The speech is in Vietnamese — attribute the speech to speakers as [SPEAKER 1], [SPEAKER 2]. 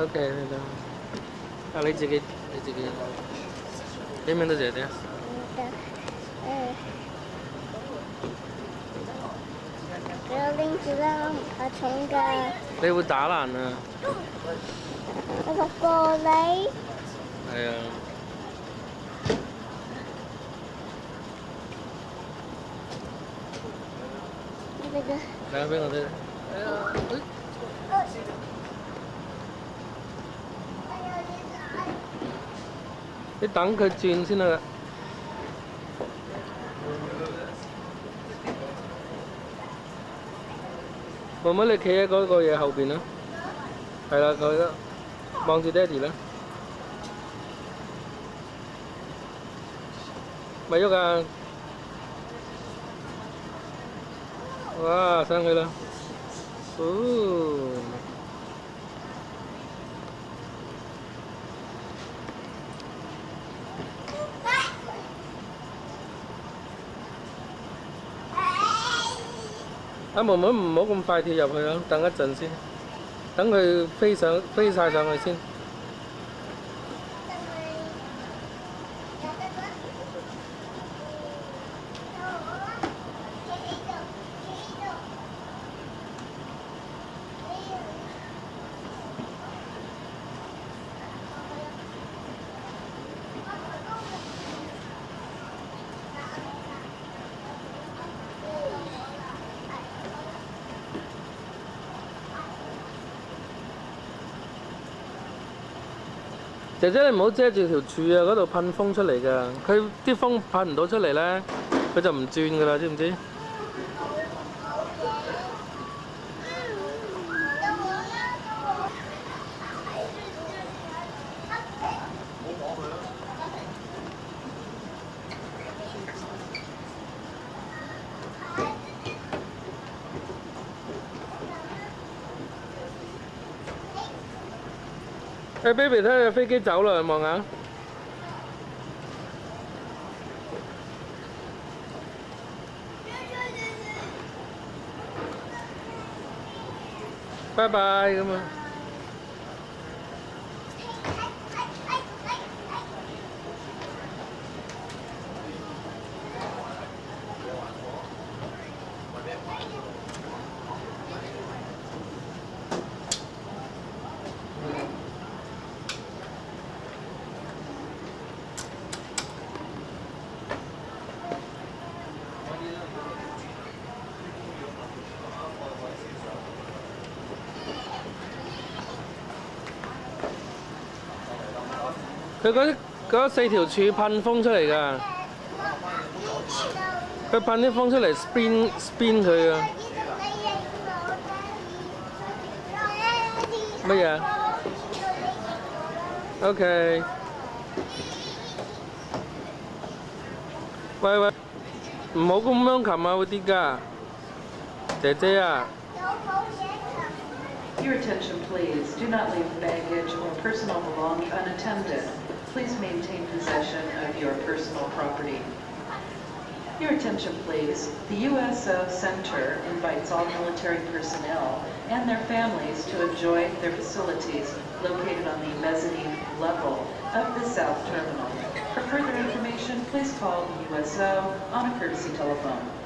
[SPEAKER 1] Ok, được. À, lấy gì cái,
[SPEAKER 2] lấy gì cái. Lấy mình tôi dễ thế. Rồi
[SPEAKER 1] lên chỉ là ở trong
[SPEAKER 2] cái. Lấy bút đá
[SPEAKER 1] là nè.
[SPEAKER 2] Có cô
[SPEAKER 1] lấy. Ừ. Đây, bên này đây. 你等佢转先啦。妹妹，你企喺嗰个嘢后边啦。系啦，佢啦，望住爹哋啦。咪喐啊！哇，上去啦！哦。 阿妹妹唔好咁快跳入去啦，等一陣先，等佢飛上飛晒上去先。 姐姐你唔好遮住條柱啊！嗰度噴風出嚟㗎，佢啲風噴唔到出嚟咧，佢就唔轉㗎啦，知唔知？ 诶 baby 睇下架飞机走啦，望下。拜拜咁啊！ 佢嗰嗰四条柱喷风出嚟㗎，佢喷啲风出嚟 spin spin 佢啊！乜嘢？OK。喂喂，唔好咁样擒啊！会跌㗎，姐姐啊！
[SPEAKER 3] Your attention, please. Do not leave baggage or personal belongings unattended. Please maintain possession of your personal property. Your attention, please. The USO Center invites all military personnel and their families to enjoy their facilities located on the mezzanine level of the South Terminal. For further information, please call the USO on a courtesy telephone.